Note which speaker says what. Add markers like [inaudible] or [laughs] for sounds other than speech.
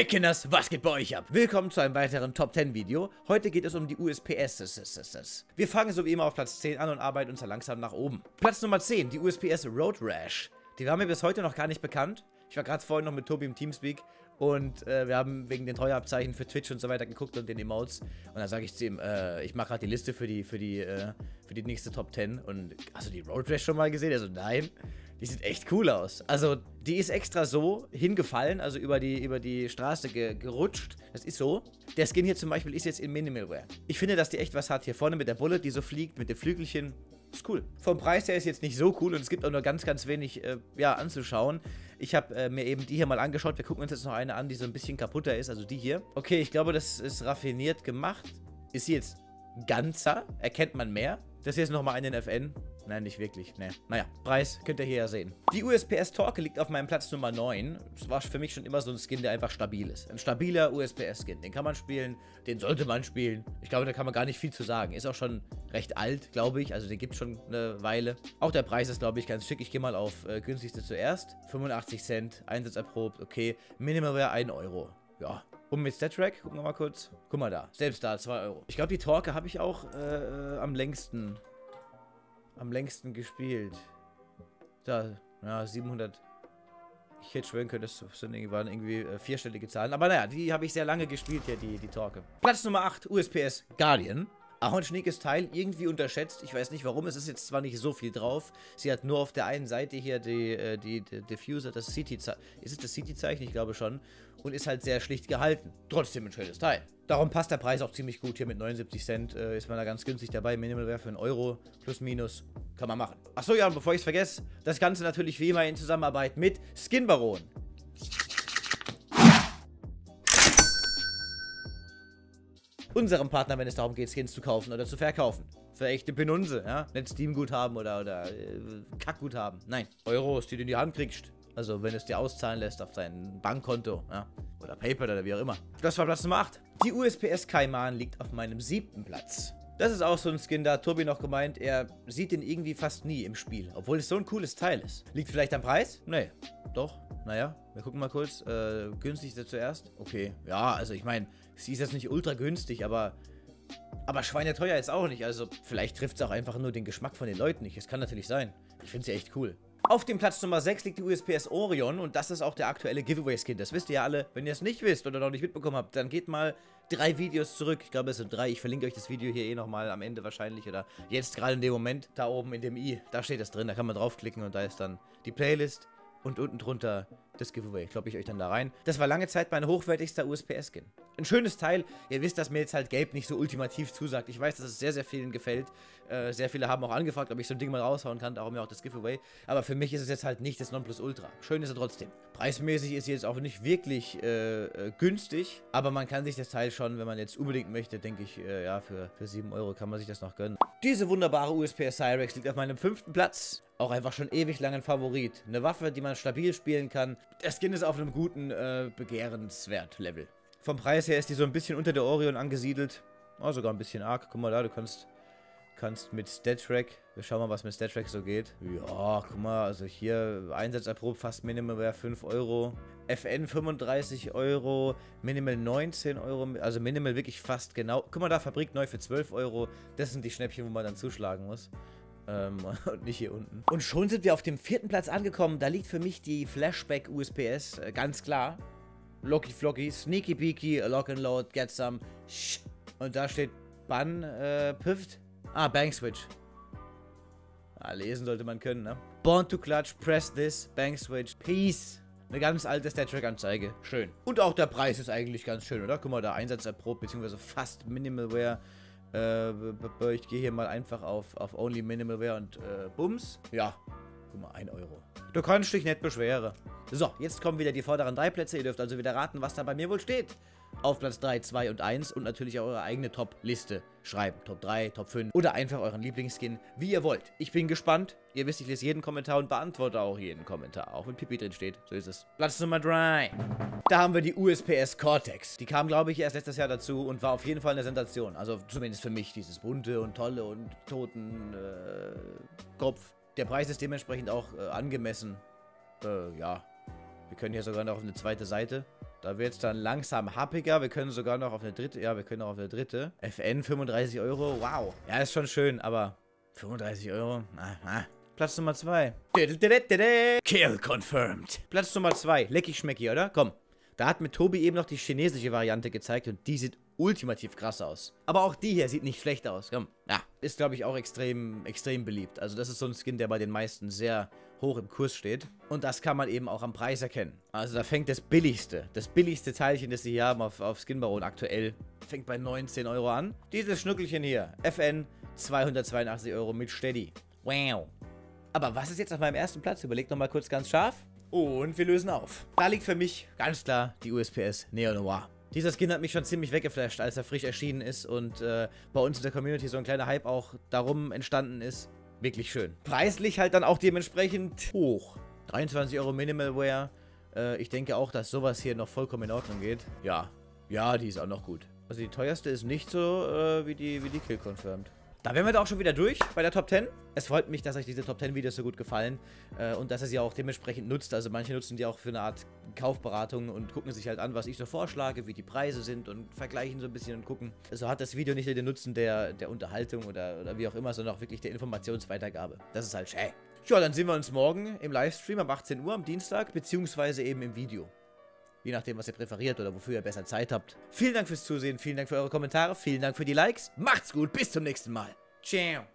Speaker 1: Hey Kinders, was geht bei euch ab? Willkommen zu einem weiteren Top 10 Video. Heute geht es um die USPS. Wir fangen so wie immer auf Platz 10 an und arbeiten uns langsam nach oben. Platz Nummer 10, die USPS Road Rash. Die war mir bis heute noch gar nicht bekannt. Ich war gerade vorhin noch mit Tobi im Teamspeak und äh, wir haben wegen den Treueabzeichen für Twitch und so weiter geguckt und den Emotes. Und dann sage ich zu ihm, äh, ich mache gerade die Liste für die, für, die, äh, für die nächste Top 10. Und hast du die Road Rash schon mal gesehen? Also nein. Die sieht echt cool aus. Also, die ist extra so hingefallen, also über die, über die Straße ge gerutscht. Das ist so. Der Skin hier zum Beispiel ist jetzt in Minimalware. Ich finde, dass die echt was hat. Hier vorne mit der Bullet, die so fliegt, mit den Flügelchen. Ist cool. Vom Preis her ist jetzt nicht so cool und es gibt auch nur ganz, ganz wenig äh, ja, anzuschauen. Ich habe äh, mir eben die hier mal angeschaut. Wir gucken uns jetzt noch eine an, die so ein bisschen kaputter ist. Also die hier. Okay, ich glaube, das ist raffiniert gemacht. Ist sie jetzt ganzer? Erkennt man mehr? Das hier ist nochmal eine in FN. Nein, nicht wirklich. Ne. Naja, Preis könnt ihr hier ja sehen. Die USPS Torque liegt auf meinem Platz Nummer 9. Das war für mich schon immer so ein Skin, der einfach stabil ist. Ein stabiler USPS-Skin. Den kann man spielen, den sollte man spielen. Ich glaube, da kann man gar nicht viel zu sagen. Ist auch schon recht alt, glaube ich. Also den gibt es schon eine Weile. Auch der Preis ist, glaube ich, ganz schick. Ich gehe mal auf äh, günstigste zuerst. 85 Cent, Einsatz erprobt, okay. Minimal wäre 1 Euro. Ja, und mit StatTrack, gucken wir mal kurz. Guck mal da, selbst da, 2 Euro. Ich glaube, die Torque habe ich auch äh, äh am längsten am längsten gespielt? Da, ja, 700. Ich hätte schwören können, das sind irgendwann irgendwie äh, vierstellige Zahlen. Aber naja, die habe ich sehr lange gespielt hier, die, die Torque. Platz Nummer 8, USPS Guardian. Schniekes Teil, irgendwie unterschätzt. Ich weiß nicht warum, es ist jetzt zwar nicht so viel drauf. Sie hat nur auf der einen Seite hier die, äh, die, die Diffuser, das City-Zeichen. Ist es das City-Zeichen? Ich glaube schon. Und ist halt sehr schlicht gehalten. Trotzdem ein schönes Teil. Darum passt der Preis auch ziemlich gut. Hier mit 79 Cent äh, ist man da ganz günstig dabei. Minimalware für einen Euro plus minus. Kann man machen. Achso, ja, und bevor ich es vergesse, das Ganze natürlich wie immer in Zusammenarbeit mit Skin unserem Partner, wenn es darum geht, Skins zu kaufen oder zu verkaufen. Für echte Penunse, ja? Nicht Steam-Guthaben oder, oder äh, Kackguthaben. Nein, Euros, die du in die Hand kriegst. Also, wenn es dir auszahlen lässt auf dein Bankkonto, ja? Oder PayPal oder wie auch immer. Das war Platz Nummer 8. Die USPS Kaiman liegt auf meinem siebten Platz. Das ist auch so ein Skin, da hat Tobi noch gemeint, er sieht den irgendwie fast nie im Spiel. Obwohl es so ein cooles Teil ist. Liegt vielleicht am Preis? Nee. Doch. Naja, wir gucken mal kurz. Äh, günstigste zuerst? Okay. Ja, also ich meine, sie ist jetzt nicht ultra günstig, aber... Aber schweineteuer ist auch nicht. Also vielleicht trifft es auch einfach nur den Geschmack von den Leuten nicht. Es kann natürlich sein. Ich finde sie echt cool. Auf dem Platz Nummer 6 liegt die USPS Orion und das ist auch der aktuelle Giveaway-Skin. Das wisst ihr ja alle. Wenn ihr es nicht wisst oder noch nicht mitbekommen habt, dann geht mal drei Videos zurück. Ich glaube, es sind drei. Ich verlinke euch das Video hier eh nochmal am Ende wahrscheinlich oder jetzt gerade in dem Moment. Da oben in dem i, da steht das drin. Da kann man draufklicken und da ist dann die Playlist und unten drunter das Giveaway. Kloppe ich euch dann da rein. Das war lange Zeit mein hochwertigster USPS-Skin ein schönes Teil. Ihr wisst, dass mir jetzt halt Gelb nicht so ultimativ zusagt. Ich weiß, dass es sehr, sehr vielen gefällt. Äh, sehr viele haben auch angefragt, ob ich so ein Ding mal raushauen kann. Darum ja auch das Giveaway. Aber für mich ist es jetzt halt nicht das Nonplusultra. Schön ist er trotzdem. Preismäßig ist sie jetzt auch nicht wirklich äh, äh, günstig. Aber man kann sich das Teil schon, wenn man jetzt unbedingt möchte, denke ich, äh, ja, für, für 7 Euro kann man sich das noch gönnen. Diese wunderbare USP Cyrex liegt auf meinem fünften Platz. Auch einfach schon ewig lang ein Favorit. Eine Waffe, die man stabil spielen kann. Der Skin ist auf einem guten äh, Begehrenswert-Level. Vom Preis her ist die so ein bisschen unter der Orion angesiedelt. Oh, sogar ein bisschen arg. Guck mal da, du kannst, kannst mit StatTrack, wir schauen mal, was mit StatTrack so geht. Ja, guck mal, also hier Einsatz erprobt, fast Minimal wäre 5 Euro. FN 35 Euro, Minimal 19 Euro, also Minimal wirklich fast genau. Guck mal da, Fabrik neu für 12 Euro. Das sind die Schnäppchen, wo man dann zuschlagen muss. Ähm, [laughs] und nicht hier unten. Und schon sind wir auf dem vierten Platz angekommen. Da liegt für mich die Flashback USPS, äh, ganz klar. Locky Flocky, Sneaky Peaky, Lock and Load, Get Some. Shh. Und da steht Ban äh, Pift. Ah, Bank Switch. Ah, lesen sollte man können, ne? Born to Clutch, Press This, Bank Switch, Peace. Eine ganz alte Stat-Track-Anzeige. Schön. Und auch der Preis ist eigentlich ganz schön, oder? Guck mal, der Einsatz erprobt, beziehungsweise fast Minimalware. Äh, ich gehe hier mal einfach auf, auf Only Minimalware und äh, Bums. Ja, guck mal, 1 Euro. Du kannst dich nicht beschweren. So, jetzt kommen wieder die vorderen drei Plätze. Ihr dürft also wieder raten, was da bei mir wohl steht. Auf Platz 3, 2 und 1 und natürlich auch eure eigene Top-Liste schreiben. Top 3, Top 5 oder einfach euren Lieblingsskin, wie ihr wollt. Ich bin gespannt. Ihr wisst, ich lese jeden Kommentar und beantworte auch jeden Kommentar. Auch wenn Pipi drin steht. So ist es. Platz Nummer 3. Da haben wir die USPS Cortex. Die kam, glaube ich, erst letztes Jahr dazu und war auf jeden Fall eine Sensation. Also zumindest für mich. Dieses bunte und tolle und toten äh, Kopf. Der Preis ist dementsprechend auch äh, angemessen. Äh, ja, wir können hier sogar noch auf eine zweite Seite. Da wird es dann langsam happiger. Wir können sogar noch auf eine dritte. Ja, wir können auch auf eine dritte. FN 35 Euro. Wow. Ja, ist schon schön, aber 35 Euro. Ah, ah. Platz Nummer 2. Kill confirmed. Platz Nummer 2. Lecky schmecki, oder? Komm. Da hat mir Tobi eben noch die chinesische Variante gezeigt und die sieht ultimativ krass aus. Aber auch die hier sieht nicht schlecht aus. Komm. Ja, ist glaube ich auch extrem, extrem beliebt. Also das ist so ein Skin, der bei den meisten sehr hoch im Kurs steht. Und das kann man eben auch am Preis erkennen. Also da fängt das billigste, das billigste Teilchen, das sie hier haben auf, auf Skin Baron aktuell, fängt bei 19 Euro an. Dieses Schnuckelchen hier, FN 282 Euro mit Steady. Wow. Aber was ist jetzt auf meinem ersten Platz? Überlegt nochmal kurz ganz scharf. Und wir lösen auf. Da liegt für mich ganz klar die USPS Neo Noir. Dieser Skin hat mich schon ziemlich weggeflasht, als er frisch erschienen ist und äh, bei uns in der Community so ein kleiner Hype auch darum entstanden ist. Wirklich schön. Preislich halt dann auch dementsprechend hoch. 23 Euro Minimalware. Äh, ich denke auch, dass sowas hier noch vollkommen in Ordnung geht. Ja. Ja, die ist auch noch gut. Also die teuerste ist nicht so äh, wie die, wie die Kill Confirmed. Da wären wir da auch schon wieder durch bei der Top 10. Es freut mich, dass euch diese Top 10 Videos so gut gefallen äh, und dass ihr sie auch dementsprechend nutzt. Also manche nutzen die auch für eine Art Kaufberatung und gucken sich halt an, was ich so vorschlage, wie die Preise sind und vergleichen so ein bisschen und gucken. So hat das Video nicht nur den Nutzen der, der Unterhaltung oder, oder wie auch immer, sondern auch wirklich der Informationsweitergabe. Das ist halt schä. Ja, dann sehen wir uns morgen im Livestream ab 18 Uhr am Dienstag, beziehungsweise eben im Video. Je nachdem, was ihr präferiert oder wofür ihr besser Zeit habt. Vielen Dank fürs Zusehen, vielen Dank für eure Kommentare, vielen Dank für die Likes. Macht's gut, bis zum nächsten Mal. Ciao.